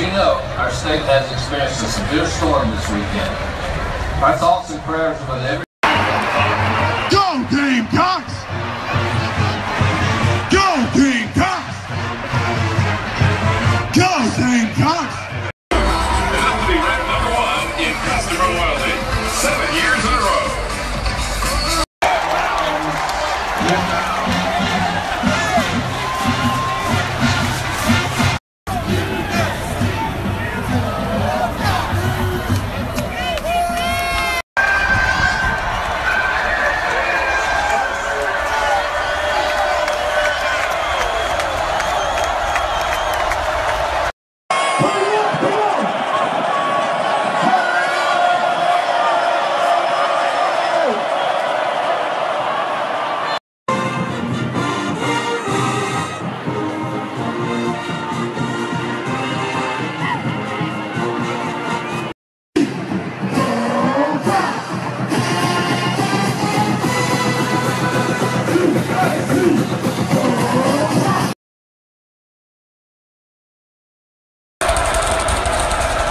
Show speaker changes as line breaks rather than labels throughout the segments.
you know, our state has experienced a severe storm this weekend. Our thoughts and prayers are with every...
Go Gamecocks! Go Gamecocks! Go Gamecocks! And that'll be ranked number one in customer loyalty. Seven years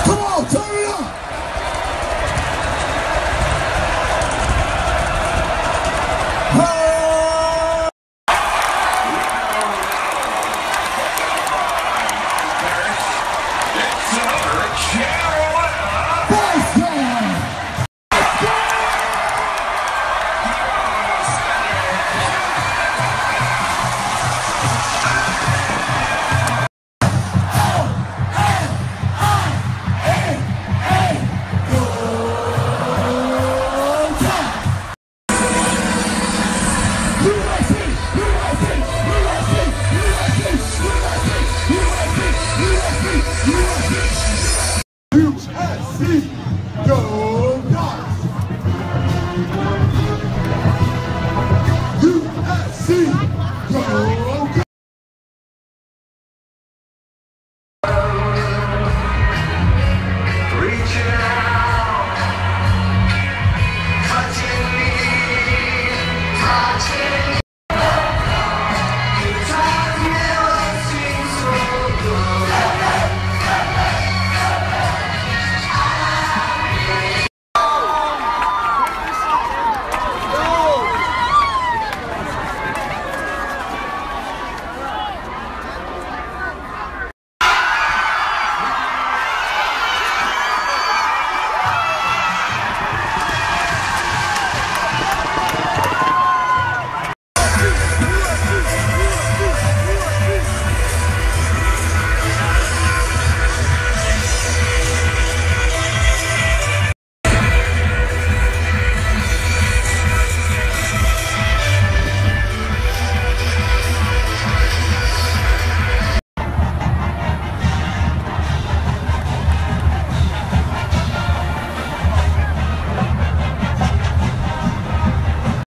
Come on, Peace.